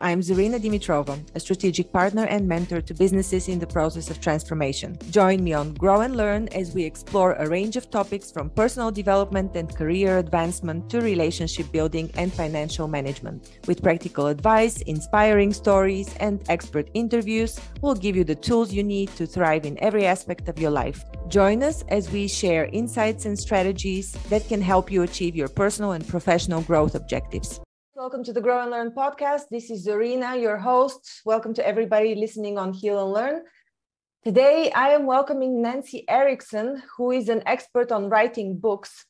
I'm Zarina Dimitrova, a strategic partner and mentor to businesses in the process of transformation. Join me on Grow and Learn as we explore a range of topics from personal development and career advancement to relationship building and financial management. With practical advice, inspiring stories, and expert interviews, we'll give you the tools you need to thrive in every aspect of your life. Join us as we share insights and strategies that can help you achieve your personal and professional growth objectives. Welcome to the Grow and Learn podcast. This is Zarina, your host. Welcome to everybody listening on Heal and Learn. Today, I am welcoming Nancy Erickson, who is an expert on writing books.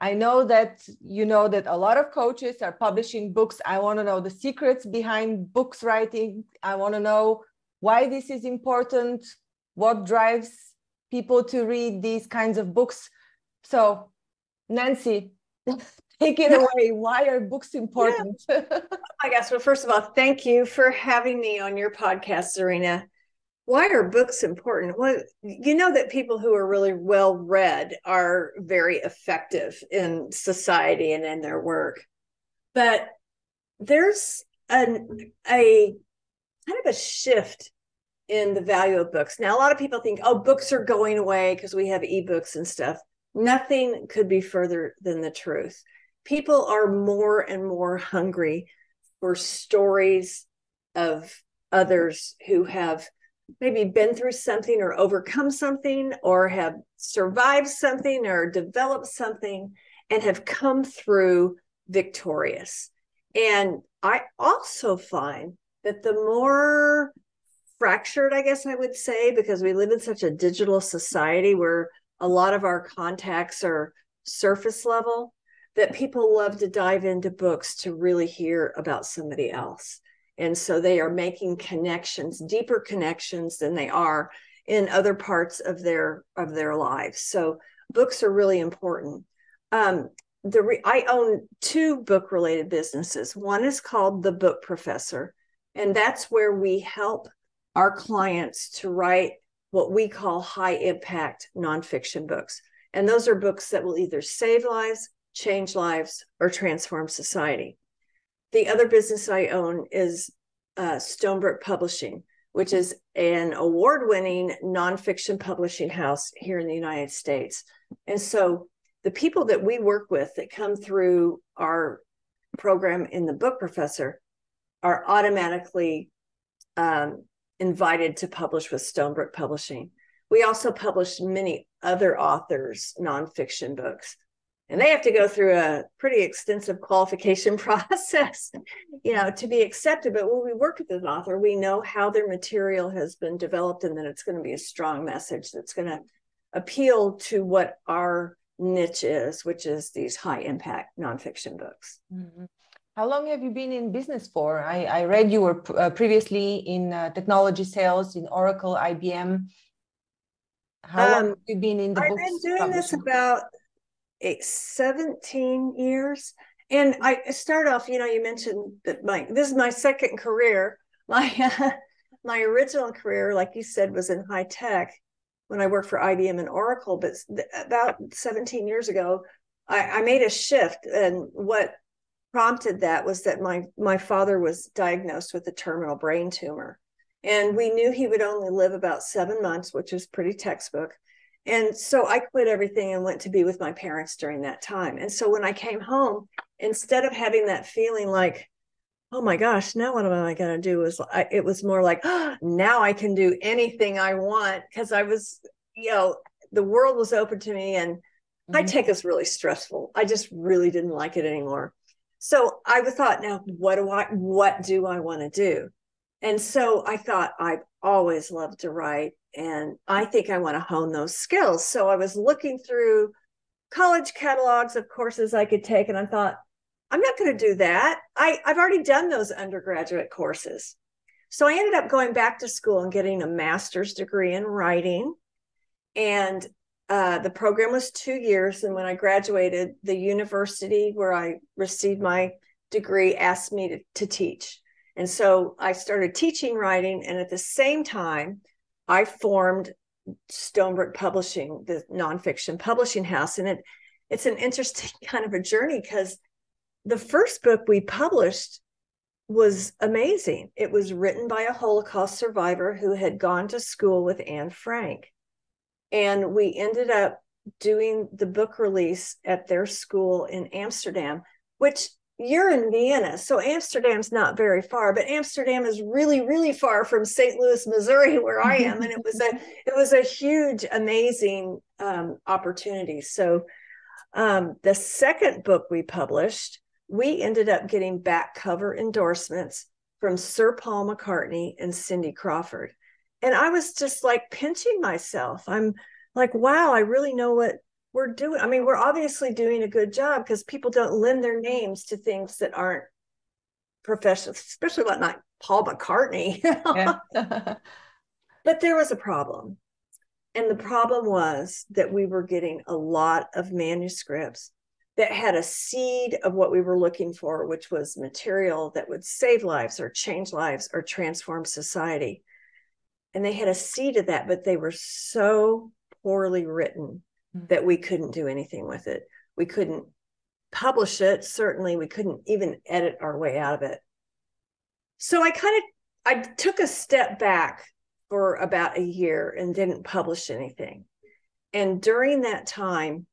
I know that you know that a lot of coaches are publishing books. I want to know the secrets behind books writing. I want to know why this is important, what drives people to read these kinds of books. So, Nancy, take it away. Why are books important? Yeah. I guess. Well, first of all, thank you for having me on your podcast, Zarina. Why are books important? Well, you know that people who are really well read are very effective in society and in their work. But there's an, a kind of a shift in the value of books. Now, a lot of people think, oh, books are going away because we have ebooks and stuff. Nothing could be further than the truth people are more and more hungry for stories of others who have maybe been through something or overcome something or have survived something or developed something and have come through victorious. And I also find that the more fractured, I guess I would say, because we live in such a digital society where a lot of our contacts are surface level, that people love to dive into books to really hear about somebody else. And so they are making connections, deeper connections than they are in other parts of their of their lives. So books are really important. Um, the re- I own two book related businesses. One is called The Book Professor, and that's where we help our clients to write what we call high impact nonfiction books. And those are books that will either save lives change lives, or transform society. The other business I own is uh, Stonebrook Publishing, which is an award winning nonfiction publishing house here in the United States. And so the people that we work with that come through our program in the book professor are automatically um, invited to publish with Stonebrook Publishing. We also publish many other authors' nonfiction books and they have to go through a pretty extensive qualification process you know to be accepted. But when we work with an author we know how their material has been developed and that it's going to be a strong message that's going to appeal to what our niche is which is these high impact nonfiction books. Mm-hmm. how long have you been in business for? I, I read you were uh, previously in uh, technology sales in oracle ibm how um, long have you been in the i've been doing this about 17 years. And I start off, you know, you mentioned that my this is my second career. My uh, my original career, like you said, was in high tech when I worked for IBM and Oracle. But about 17 years ago, I, I made a shift, and what prompted that was that my my father was diagnosed with a terminal brain tumor, and we knew he would only live about seven months, which is pretty textbook. And so I quit everything and went to be with my parents during that time. And so when I came home, instead of having that feeling like, oh my gosh, now what am I going to do? Was it was more like, oh, now I can do anything I want because I was, you know, the world was open to me and mm-hmm. high tech is really stressful. I just really didn't like it anymore. So I thought, now what do I, what do I want to do? And so I thought I've always loved to write and I think I want to hone those skills. So I was looking through college catalogs of courses I could take, and I thought, I'm not going to do that. I, I've already done those undergraduate courses. So I ended up going back to school and getting a master's degree in writing. And uh, the program was two years. And when I graduated, the university where I received my degree asked me to, to teach. And so I started teaching writing. And at the same time, I formed Stonebrook Publishing, the nonfiction publishing house, and it it's an interesting kind of a journey because the first book we published was amazing. It was written by a Holocaust survivor who had gone to school with Anne Frank. And we ended up doing the book release at their school in Amsterdam, which you're in Vienna. So Amsterdam's not very far, but Amsterdam is really, really far from St. Louis, Missouri, where I am. and it was a it was a huge, amazing um, opportunity. So um, the second book we published, we ended up getting back cover endorsements from Sir Paul McCartney and Cindy Crawford. And I was just like pinching myself. I'm like, wow, I really know what we're doing. I mean, we're obviously doing a good job because people don't lend their names to things that aren't professional, especially not, not Paul McCartney. but there was a problem. And the problem was that we were getting a lot of manuscripts that had a seed of what we were looking for, which was material that would save lives or change lives or transform society. And they had a seed of that, but they were so poorly written that we couldn't do anything with it. We couldn't publish it. Certainly, we couldn't even edit our way out of it. So I kind of I took a step back for about a year and didn't publish anything. And during that time,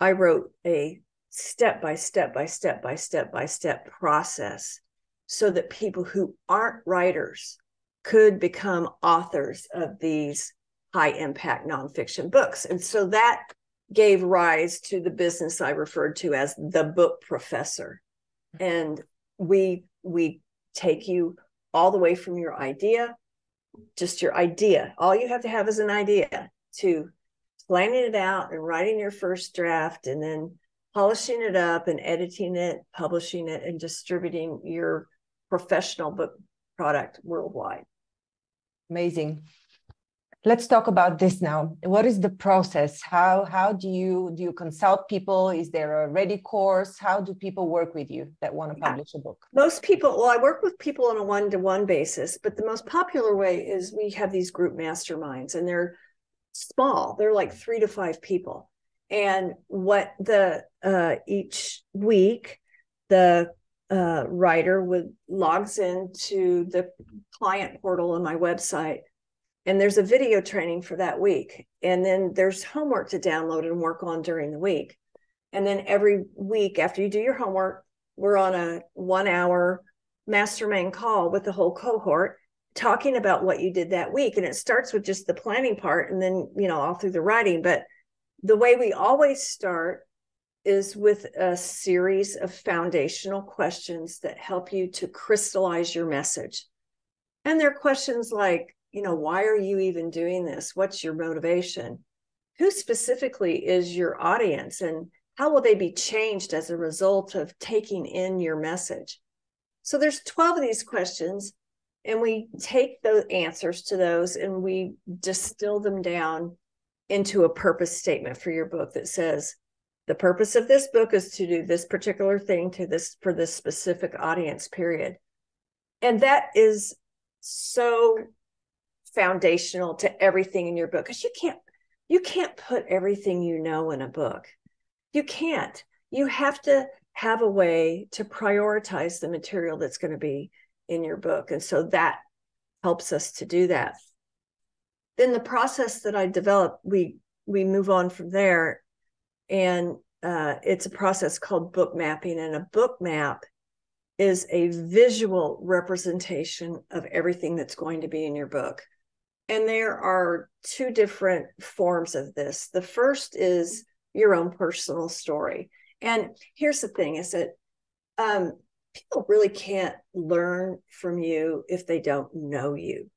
I wrote a step by step by step by step by step process so that people who aren't writers could become authors of these high impact nonfiction books. And so that gave rise to the business I referred to as the book professor. Mm-hmm. And we we take you all the way from your idea just your idea. All you have to have is an idea to planning it out and writing your first draft and then polishing it up and editing it, publishing it, and distributing your professional book product worldwide. Amazing let's talk about this now. What is the process? How how do you do you consult people? Is there a ready course? How do people work with you that want to publish a book? Most people well i work with people on a one-to-one basis but the most popular way is we have these group masterminds and they're small. They're like three to five people. And what the uh, each week the uh, writer would logs into the client portal on my website and there's a video training for that week. And then there's homework to download and work on during the week. And then every week after you do your homework we're on a one hour mastermind call with the whole cohort talking about what you did that week. And it starts with just the planning part and then you know all through the writing. But the way we always start is with a series of foundational questions that help you to crystallize your message. And they're questions like you know, why are you even doing this? What's your motivation? Who specifically is your audience and how will they be changed as a result of taking in your message? So there's 12 of these questions and we take the answers to those and we distill them down into a purpose statement for your book that says the purpose of this book is to do this particular thing to this for this specific audience period and that is so foundational to everything in your book because you can't you can't put everything you know in a book. You can't. You have to have a way to prioritize the material that's going to be in your book and so that helps us to do that. Then the process that i develop we we move on from there and uh, it's a process called book mapping and a book map is a visual representation of everything that's going to be in your book and there are two different forms of this. The first is your own personal story. And here's the thing is that um, people really can't learn from you if they don't know you.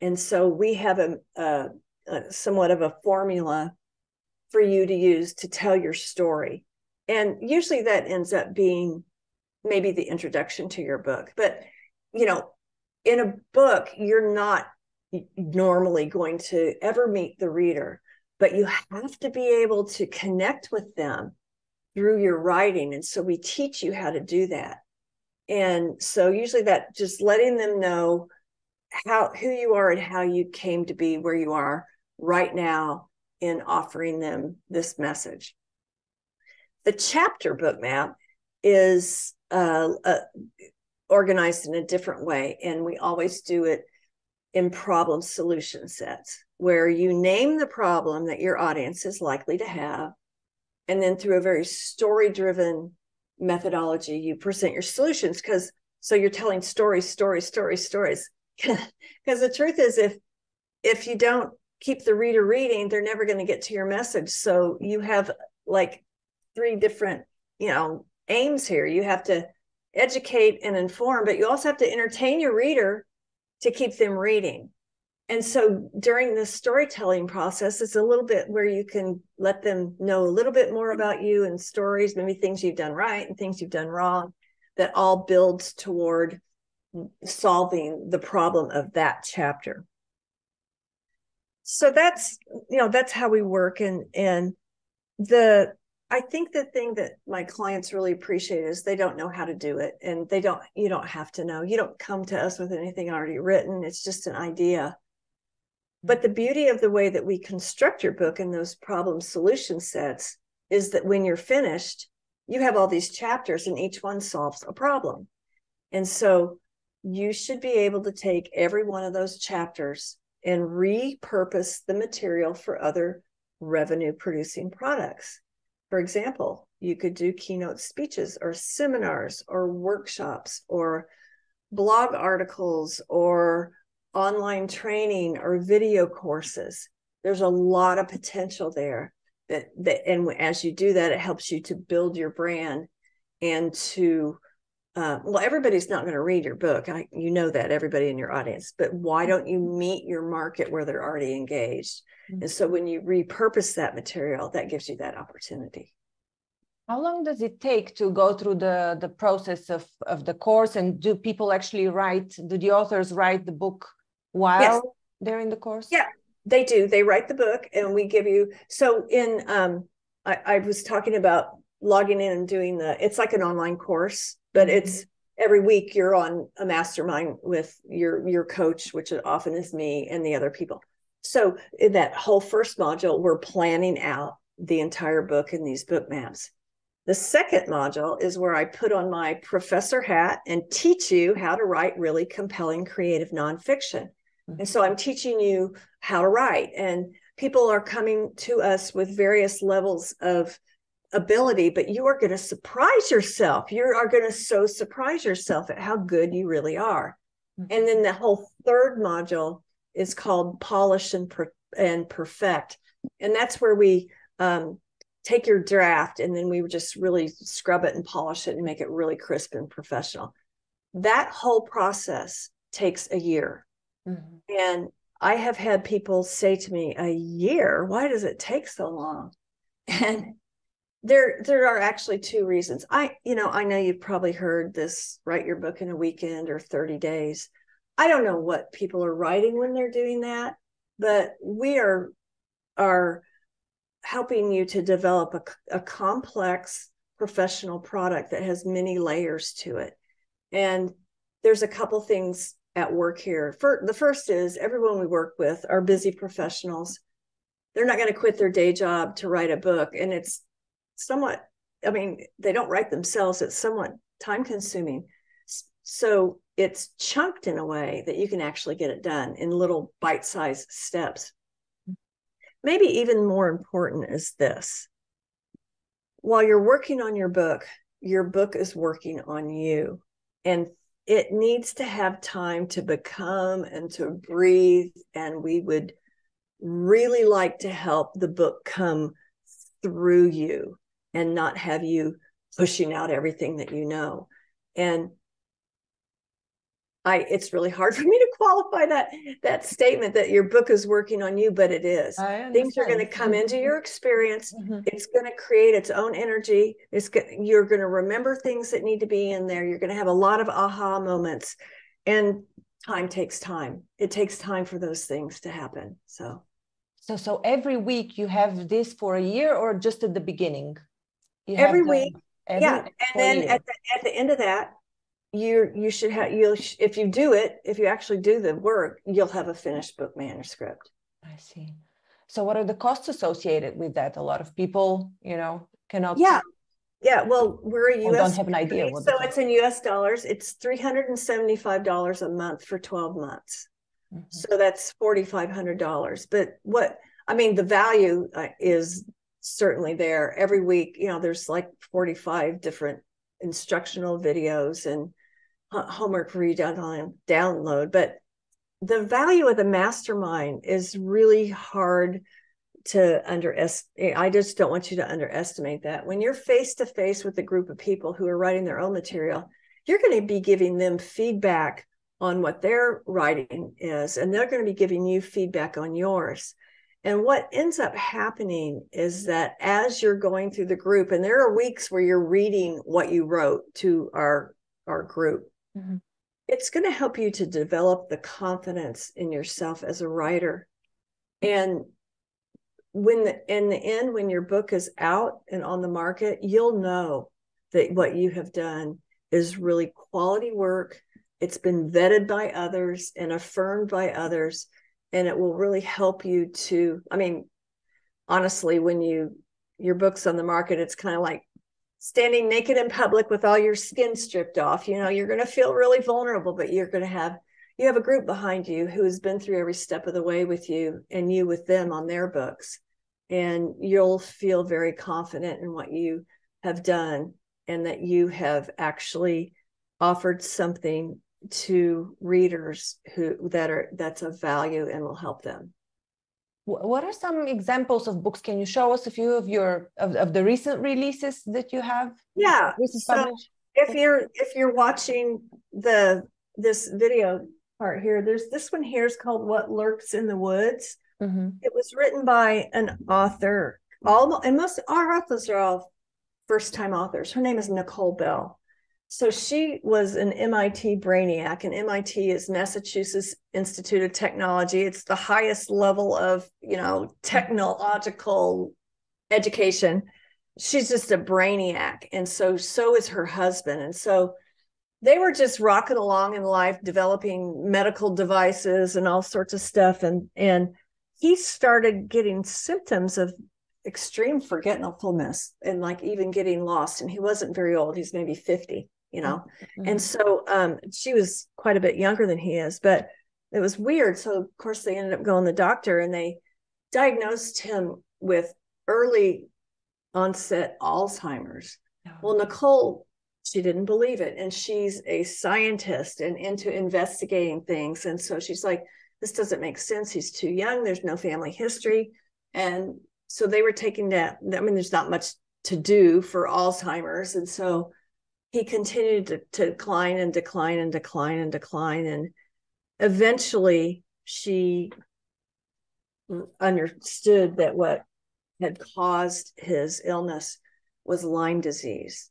And so we have a, a, a somewhat of a formula for you to use to tell your story. And usually that ends up being maybe the introduction to your book. But, you know, in a book, you're not normally going to ever meet the reader, but you have to be able to connect with them through your writing. And so we teach you how to do that. And so usually that just letting them know how who you are and how you came to be where you are right now in offering them this message. The chapter book map is uh, uh, organized in a different way. And we always do it in problem solution sets where you name the problem that your audience is likely to have. And then through a very story driven methodology, you present your solutions because so you're telling stories, stories, stories, stories. Because the truth is, if if you don't keep the reader reading, they're never going to get to your message. So you have like three different, you know, aims here. You have to educate and inform, but you also have to entertain your reader to keep them reading. And so during the storytelling process, it's a little bit where you can let them know a little bit more about you and stories, maybe things you've done right and things you've done wrong, that all builds toward solving the problem of that chapter. So that's you know that's how we work and and the I think the thing that my clients really appreciate is they don't know how to do it and they don't you don't have to know. You don't come to us with anything already written. It's just an idea. But the beauty of the way that we construct your book and those problem solution sets is that when you're finished, you have all these chapters and each one solves a problem. And so you should be able to take every one of those chapters and repurpose the material for other revenue producing products. For example, you could do keynote speeches or seminars or workshops or blog articles or online training or video courses. There's a lot of potential there that, that and as you do that, it helps you to build your brand and to uh, well, everybody's not going to read your book. I, you know that everybody in your audience, but why don't you meet your market where they're already engaged? And so when you repurpose that material, that gives you that opportunity. How long does it take to go through the, the process of, of the course? And do people actually write, do the authors write the book while yes. they're in the course? Yeah, they do. They write the book and we give you. So in, um, I, I was talking about logging in and doing the, it's like an online course, but mm-hmm. it's every week you're on a mastermind with your your coach which often is me and the other people so in that whole first module, we're planning out the entire book in these book maps. The second module is where I put on my professor hat and teach you how to write really compelling creative nonfiction. And so I'm teaching you how to write. And people are coming to us with various levels of ability, but you are going to surprise yourself. You are going to so surprise yourself at how good you really are. And then the whole third module is called polish and per- and perfect, and that's where we um, take your draft and then we just really scrub it and polish it and make it really crisp and professional. That whole process takes a year, mm-hmm. and I have had people say to me, "A year? Why does it take so long?" And there there are actually two reasons i you know i know you've probably heard this write your book in a weekend or 30 days I don't know what people are writing when they're doing that, but we are are helping you to develop a, a complex professional product that has many layers to it. And there's a couple things at work here. For, the first is everyone we work with are busy professionals. They're not going to quit their day job to write a book. And it's somewhat, I mean, they don't write themselves, it's somewhat time consuming. So it's chunked in a way that you can actually get it done in little bite sized steps. Maybe even more important is this while you're working on your book, your book is working on you. And it needs to have time to become and to breathe. And we would really like to help the book come through you and not have you pushing out everything that you know. And I it's really hard for me to qualify that that statement that your book is working on you, but it is. Things are going to come into your experience. Mm-hmm. It's going to create its own energy. It's you're going to remember things that need to be in there. You're going to have a lot of aha moments, and time takes time. It takes time for those things to happen. So, so so every week you have this for a year, or just at the beginning? You every week, every, yeah, and then at the, at the end of that you you should have you'll if you do it if you actually do the work you'll have a finished book manuscript i see so what are the costs associated with that a lot of people you know cannot yeah Yeah, well, we're a US. I don't have an idea. so it's in US dollars. It's $375 a month for 12 months. Mm-hmm. So that's $4,500. But what, I mean, the value uh, is certainly there. Every week, you know, there's like 45 different instructional videos and homework on download. But the value of the mastermind is really hard to underestimate. I just don't want you to underestimate that. When you're face to face with a group of people who are writing their own material, you're going to be giving them feedback on what their writing is, and they're going to be giving you feedback on yours. And what ends up happening is that as you're going through the group, and there are weeks where you're reading what you wrote to our our group, mm-hmm. it's going to help you to develop the confidence in yourself as a writer. And when the, in the end, when your book is out and on the market, you'll know that what you have done is really quality work. It's been vetted by others and affirmed by others, and it will really help you to. I mean, honestly, when you your book's on the market, it's kind of like standing naked in public with all your skin stripped off. You know, you're going to feel really vulnerable, but you're going to have you have a group behind you who has been through every step of the way with you and you with them on their books and you'll feel very confident in what you have done and that you have actually offered something to readers who that are that's of value and will help them what are some examples of books can you show us a few of your of, of the recent releases that you have yeah so if you're if you're watching the this video part here there's this one here is called what lurks in the woods Mm-hmm. It was written by an author. All and most our authors are all first time authors. Her name is Nicole Bell. So she was an MIT brainiac, and MIT is Massachusetts Institute of Technology. It's the highest level of you know technological education. She's just a brainiac, and so so is her husband, and so they were just rocking along in life, developing medical devices and all sorts of stuff, and and he started getting symptoms of extreme forgetfulness and like even getting lost. And he wasn't very old. He's maybe 50 you know mm-hmm. and so um she was quite a bit younger than he is but it was weird so of course they ended up going to the doctor and they diagnosed him with early onset alzheimer's oh. well nicole she didn't believe it and she's a scientist and into investigating things and so she's like this doesn't make sense. He's too young. There's no family history. And so they were taking that. I mean, there's not much to do for Alzheimer's. And so he continued to, to decline and decline and decline and decline. And eventually she understood that what had caused his illness was Lyme disease.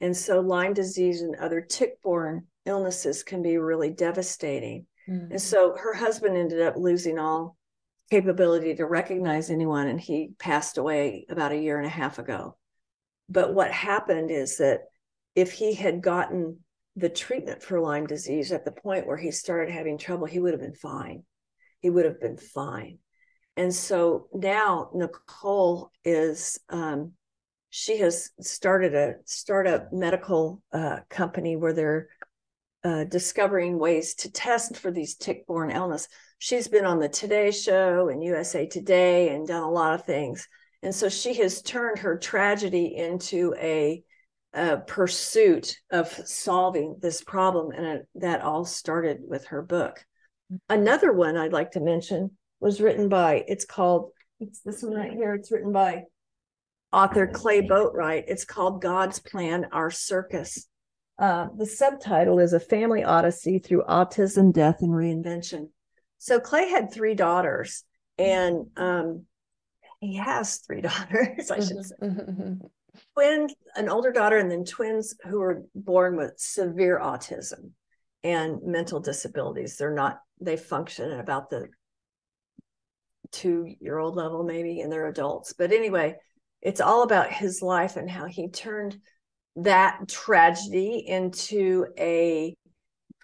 And so Lyme disease and other tick-borne illnesses can be really devastating. Mm-hmm. And so her husband ended up losing all capability to recognize anyone, and he passed away about a year and a half ago. But what happened is that if he had gotten the treatment for Lyme disease at the point where he started having trouble, he would have been fine. He would have been fine. And so now Nicole is, um, she has started a startup medical uh, company where they're uh, discovering ways to test for these tick-borne illness. She's been on the Today Show and USA Today and done a lot of things, and so she has turned her tragedy into a, a pursuit of solving this problem, and it, that all started with her book. Another one I'd like to mention was written by. It's called. It's this one right here. It's written by author Clay Boatwright. It's called God's Plan, Our Circus uh, the subtitle is A Family Odyssey Through Autism, Death, and Reinvention. So Clay had three daughters, and um, he has three daughters, I should say. Twins, an older daughter, and then twins who were born with severe autism and mental disabilities. They're not, they function at about the two year old level, maybe, and they're adults. But anyway, it's all about his life and how he turned that tragedy into a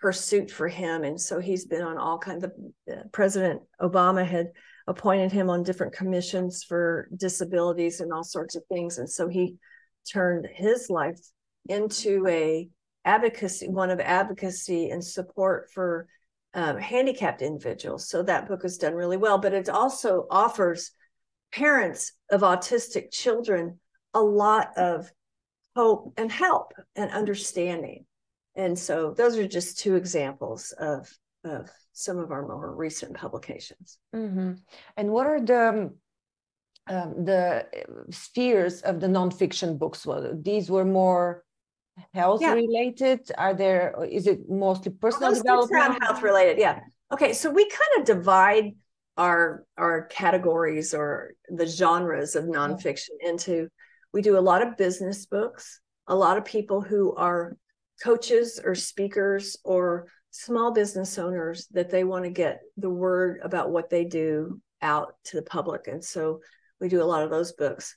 pursuit for him. And so he's been on all kinds of, President Obama had appointed him on different commissions for disabilities and all sorts of things. And so he turned his life into a advocacy, one of advocacy and support for um, handicapped individuals. So that book is done really well, but it also offers parents of autistic children a lot of hope and help and understanding. And so those are just two examples of, of some of our more recent publications. Mm-hmm. And what are the um, um the spheres of the nonfiction books? Well, these were more health yeah. related. Are there? Is it mostly personal well, development? health related. Yeah. Okay. So we kind of divide our our categories or the genres of nonfiction into. We do a lot of business books. A lot of people who are coaches or speakers or small business owners that they want to get the word about what they do out to the public. And so we do a lot of those books.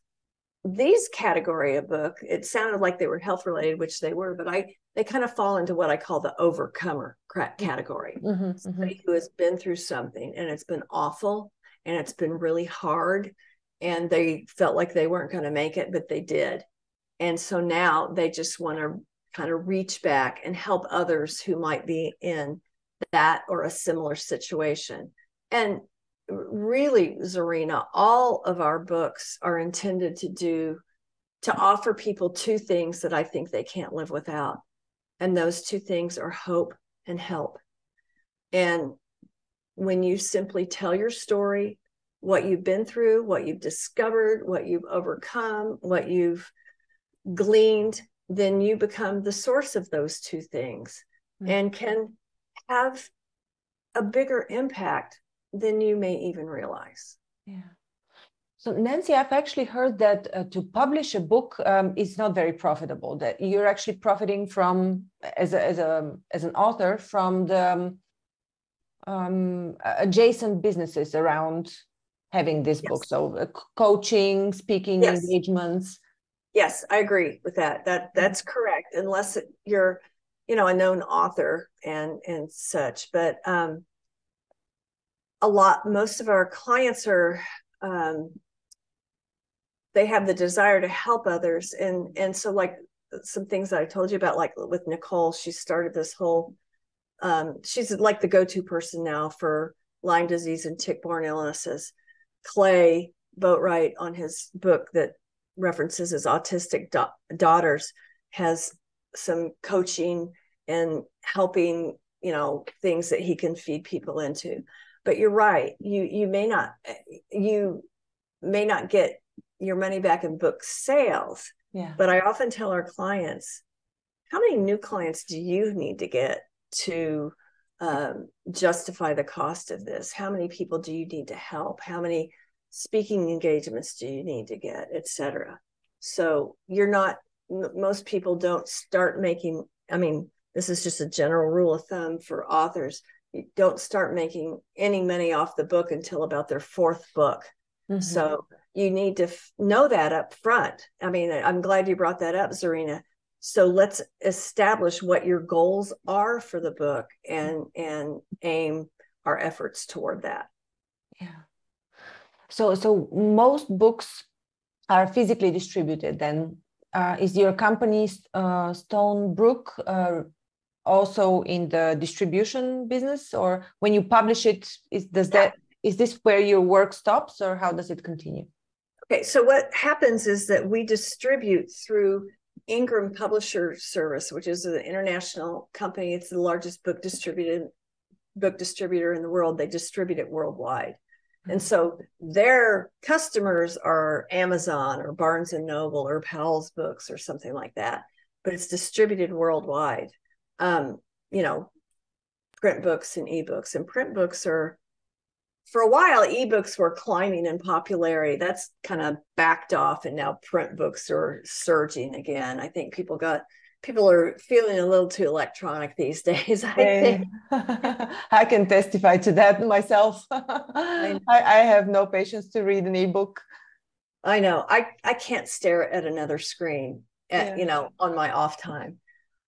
These category of book, it sounded like they were health related, which they were, but I they kind of fall into what I call the overcomer category. Mm-hmm, mm-hmm. Somebody mm-hmm. who has been through something and it's been awful and it's been really hard and they felt like they weren't going to make it, but they did. And so now they just want to kind of reach back and help others who might be in that or a similar situation. And really, Zarina, all of our books are intended to do to offer people two things that I think they can't live without. And those two things are hope and help. And when you simply tell your story, what you've been through, what you've discovered, what you've overcome, what you've gleaned, then you become the source of those two things mm-hmm. and can have a bigger impact than you may even realize. Yeah. So Nancy, I've actually heard that uh, to publish a book um, is not very profitable. That you're actually profiting from as a, as a as an author from the um, um, adjacent businesses around having this yes. book. So uh, coaching, speaking yes. engagements. Yes, I agree with that. That mm-hmm. that's correct. Unless you're, you know, a known author and and such. But um, a lot, most of our clients are. Um, they have the desire to help others, and and so like some things that I told you about, like with Nicole, she started this whole. Um, she's like the go-to person now for Lyme disease and tick-borne illnesses. Clay Boatwright on his book that references his autistic da- daughters has some coaching and helping you know things that he can feed people into. But you're right you you may not you may not get your money back in book sales. Yeah. But i often tell our clients how many new clients do you need to get to um, justify the cost of this? How many people do you need to help? How many speaking engagements do you need to get, etc. So you're not most people don't start making I mean, this is just a general rule of thumb for authors. You don't start making any money off the book until about their fourth book. Mm-hmm. So you need to f- know that up front. I mean, I'm glad you brought that up, Zarina. So let's establish what your goals are for the book and and aim our efforts toward that. Yeah so so most books are physically distributed then. Uh, is your company uh, Stonebrook uh, also in the distribution business? Or when you publish it is does that is this where your work stops or how does it continue? Okay so what happens is that we distribute through ingram publisher service which is an international company. It's the largest book distributed book distributor in the world. They distribute it worldwide and so their customers are Amazon or Barnes and Noble or Powell's Books or something like that, but it's distributed worldwide. Um, you know, print books and ebooks. And print books are, for a while, ebooks were climbing in popularity. That's kind of backed off, and now print books are surging again. I think people got people are feeling a little too electronic these days. I think I can testify to that myself. I, I, have no patience to read an ebook. I know. I I can't stare at another screen at, yeah. you know on my off time.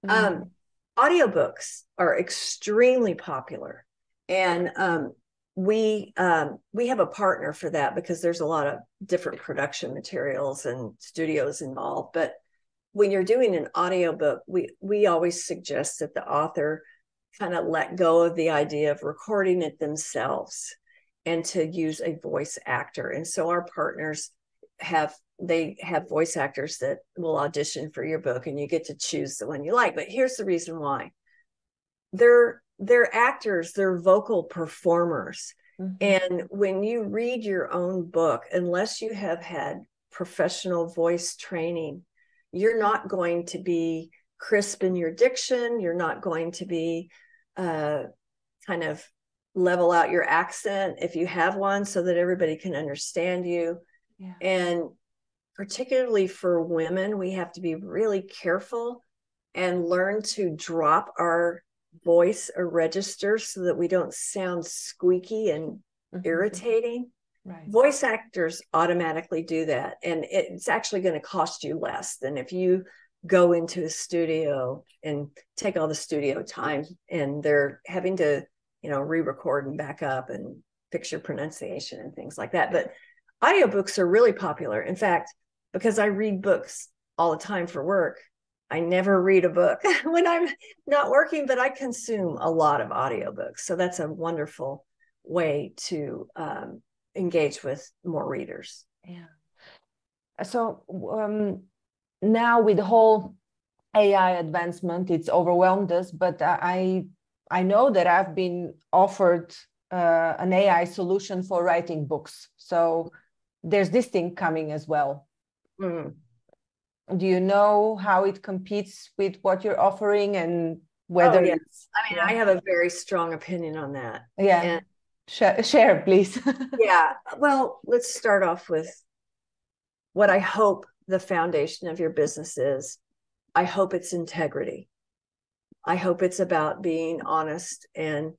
Mm-hmm. Um, audiobooks are extremely popular, and um, we um, we have a partner for that because there's a lot of different production materials and studios involved, but when you're doing an audiobook, we we always suggest that the author kind of let go of the idea of recording it themselves and to use a voice actor. And so our partners have they have voice actors that will audition for your book and you get to choose the one you like. But here's the reason why. They're they're actors, they're vocal performers. Mm-hmm. And when you read your own book, unless you have had professional voice training, you're not going to be crisp in your diction. You're not going to be uh, kind of level out your accent if you have one so that everybody can understand you. Yeah. And particularly for women, we have to be really careful and learn to drop our voice or register so that we don't sound squeaky and mm-hmm. irritating. Right. Voice actors automatically do that. And it's actually going to cost you less than if you go into a studio and take all the studio time and they're having to, you know, re record and back up and fix your pronunciation and things like that. But audiobooks are really popular. In fact, because I read books all the time for work, I never read a book when I'm not working, but I consume a lot of audiobooks. So that's a wonderful way to um, engage with more readers. Yeah. So um, now with the whole AI advancement, it's overwhelmed us. But I I know that I've been offered uh, an AI solution for writing books. So there's this thing coming as well. Mm. Do you know how it competes with what you're offering and whether? Oh, yes. I mean, I have a very strong opinion on that. Yeah. And share, share please. Yeah. Well let's start off with what i hope the foundation of your business is. I hope it's integrity. I hope it's about being honest and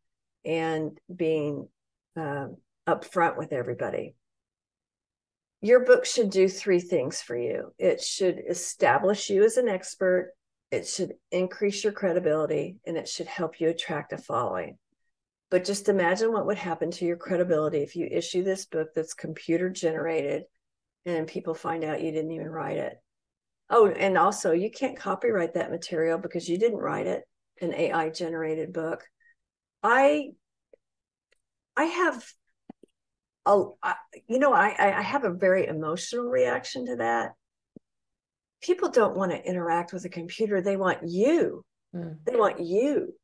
and being um, upfront with everybody. Your book should do three things for you. It should establish you as an expert. It should increase your credibility and it should help you attract a following but just imagine what would happen to your credibility if you issue this book that's computer generated and people find out you didn't even write it. Oh, and also you can't copyright that material because you didn't write it, an AI generated book. I I have a you know, I I have a very emotional reaction to that. People don't want to interact with a computer. They want you. Mm. They want you.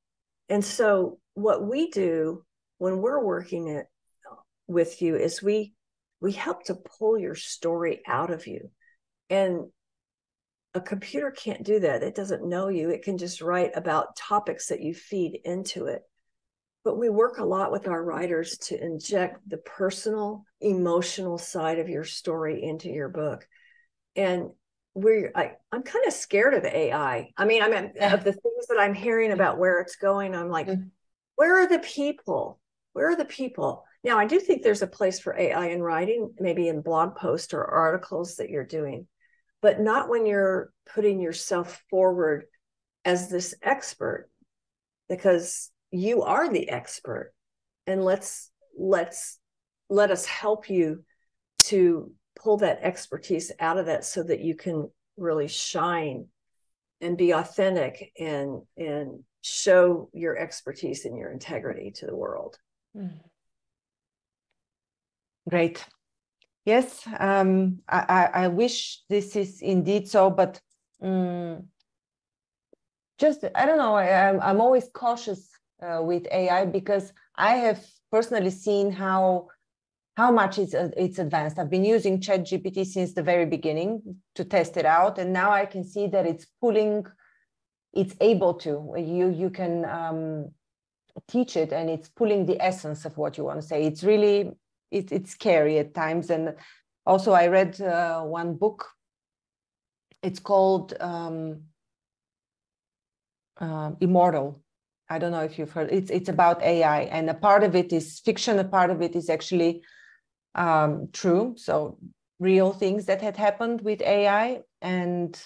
And so what we do when we're working it with you is we we help to pull your story out of you. And a computer can't do that. It doesn't know you. It can just write about topics that you feed into it. But we work a lot with our writers to inject the personal emotional side of your story into your book. And we're I, i'm kind of scared of ai i. Mean i mean of the things that i'm hearing about where it's going i'm like mm-hmm where are the people? Where are the people? Now, I do think there's a place for AI in writing, maybe in blog posts or articles that you're doing, but not when you're putting yourself forward as this expert, because you are the expert. And let's let's let us help you to pull that expertise out of that so that you can really shine and be authentic and and show your expertise and your integrity to the world. Hmm. Great. Yes, um, I, I wish this is indeed so, but um, just I don't know. I, I'm I'm always cautious uh, with AI because I have personally seen how how much it's uh, it's advanced. I've been using ChatGPT since the very beginning to test it out, and now I can see that it's pulling it's able to. You you can um, teach it and it's pulling the essence of what you want to say. It's really it, it's scary at times. And also i read uh, one book. It's called um, uh, immortal. I don't know if you've heard it's it's about ai and a part of it is fiction a part of it is actually um, true. So real things that had happened with ai and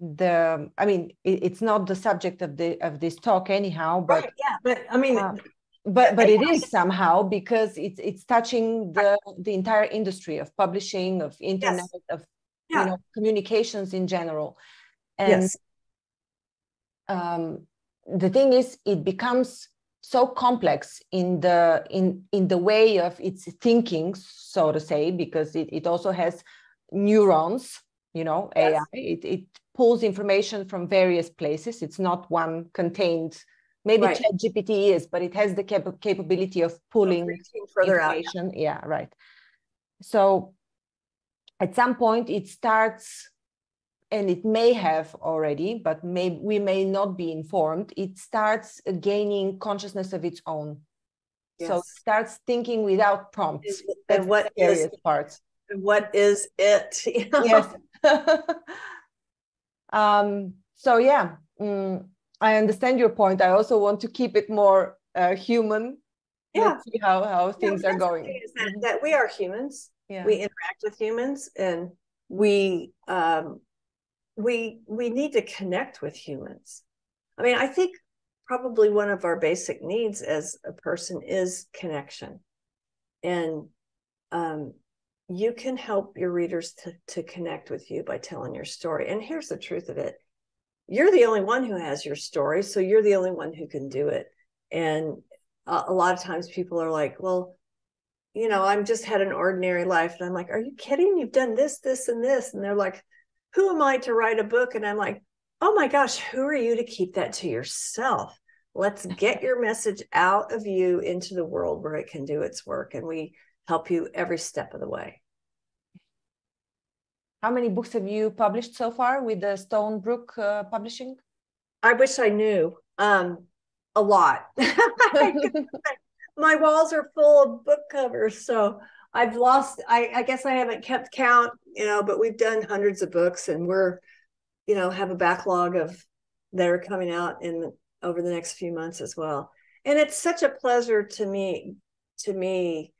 the i mean it, it's not the subject of the of this talk anyhow but right, yeah but i mean uh, but but it is somehow because it's it's touching the the entire industry of publishing of internet yes. of yeah. you know communications in general And yes. um, the thing is, it becomes so complex in the in in the way of its thinking, so to say, because it, it also has neurons, you know, yes. AI. It, it pulls information from various places. It's not one contained maybe right. chat gpt is but it has the cap- capability of pulling further information. Out. yeah right. So at some point it starts and it may have already but may we may not be informed. It starts gaining consciousness of its own. Yes. so it starts thinking without prompts. And what is part. what is it? Yes um so yeah mm, i understand your point. I also want to keep it more uh, human. Yeah. Let's see how how things yeah, are going. that, that we are humans. Yeah. we interact with humans and we um, we we need to connect with humans. I mean i think probably one of our basic needs as a person is connection. And um, you can help your readers to, to connect with you by telling your story and here's the truth of it you're the only one who has your story so you're the only one who can do it and a, a lot of times people are like well you know, I'm just had an ordinary life. And I'm like, are you kidding? You've done this, this, and this. And they're like, who am I to write a book? And I'm like, oh my gosh, who are you to keep that to yourself? Let's get your message out of you into the world where it can do its work. And we help you every step of the way. How many books have you published so far with the Stonebrook uh, Publishing? I wish I knew. Um, a lot. my walls are full of book covers. So I've lost, I, I guess I haven't kept count, you know, but we've done hundreds of books and we're, you know, have a backlog of that are coming out in over the next few months as well. And it's such a pleasure to me, to me,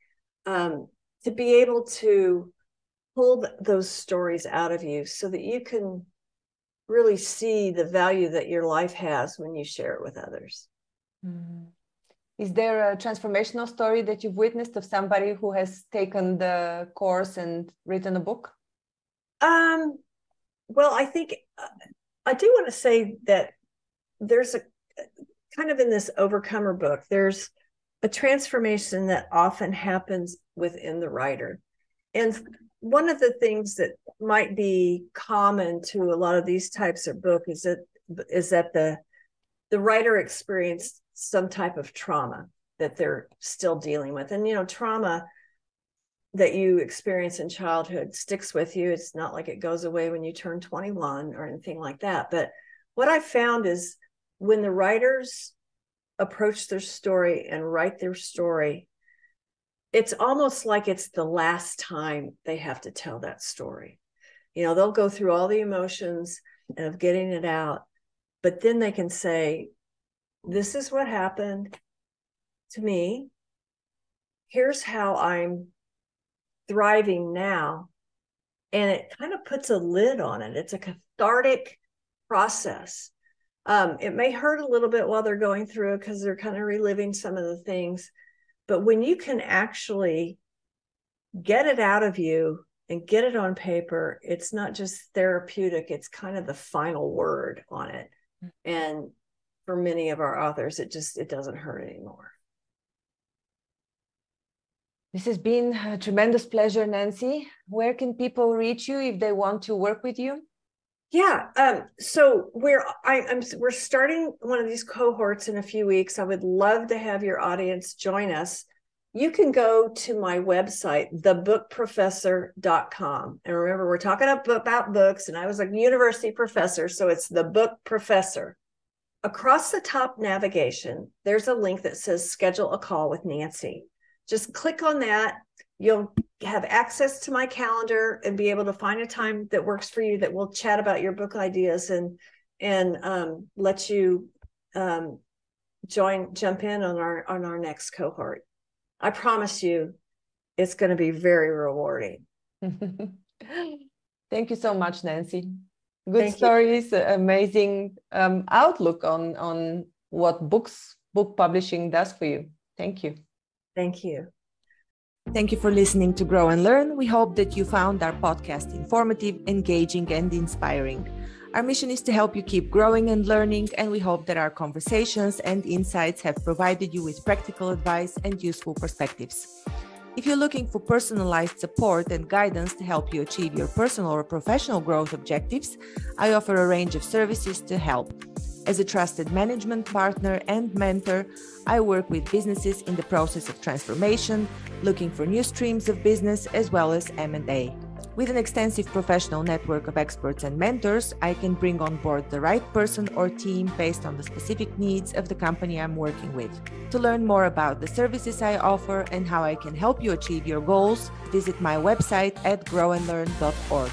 um, to be able to pull those stories out of you so that you can really see the value that your life has when you share it with others. Mm-hmm. Is there a transformational story that you've witnessed of somebody who has taken the course and written a book? Um, well, I think uh, I do want to say that there's a kind of in this overcomer book, there's a transformation that often happens within the writer. And one of the things that might be common to a lot of these types of book is that is that the the writer experienced some type of trauma that they're still dealing with. And, you know, trauma that you experience in childhood sticks with you. It's not like it goes away when you turn 21 or anything like that. But what I found is when the writers approach their story and write their story, it's almost like it's the last time they have to tell that story. You know, they'll go through all the emotions of getting it out, but then they can say, this is what happened to me. Here's how I'm thriving now. And it kind of puts a lid on it. It's a cathartic process. Um, it may hurt a little bit while they're going through it because they're kind of reliving some of the things. But when you can actually get it out of you and get it on paper, it's not just therapeutic, it's kind of the final word on it. And for many of our authors it just it doesn't hurt anymore this has been a tremendous pleasure nancy where can people reach you if they want to work with you yeah um, so we're I, am we're starting one of these cohorts in a few weeks i would love to have your audience join us you can go to my website thebookprofessor.com and remember we're talking about books and i was a university professor so it's the book professor across the top navigation, there's a link that says schedule a call with Nancy. Just click on that. You'll have access to my calendar and be able to find a time that works for you that will chat about your book ideas and and um, let you um, join jump in on our on our next cohort. I promise you it's going to be very rewarding. Thank you so much, Nancy good Thank stories, you. amazing um, outlook on on what books book publishing does for you. Thank you. Thank you. Thank you for listening to Grow and Learn. We hope that you found our podcast informative, engaging, and inspiring. Our mission is to help you keep growing and learning, and we hope that our conversations and insights have provided you with practical advice and useful perspectives. If you're looking for personalized support and guidance to help you achieve your personal or professional growth objectives, I offer a range of services to help. As a trusted management partner and mentor, I work with businesses in the process of transformation, looking for new streams of business as well as M&A. With an extensive professional network of experts and mentors, I can bring on board the right person or team based on the specific needs of the company I'm working with. To learn more about the services I offer and how I can help you achieve your goals, visit my website at grownlearn.org.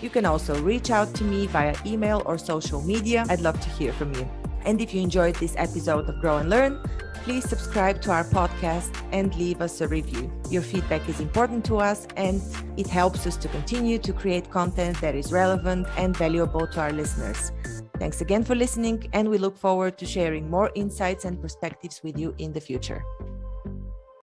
You can also reach out to me via email or social media. I'd love to hear from you. And if you enjoyed this episode of Grow and Learn, please subscribe to our podcast and leave us a review. Your feedback is important to us and it helps us to continue to create content that is relevant and valuable to our listeners. Thanks again for listening, and we look forward to sharing more insights and perspectives with you in the future.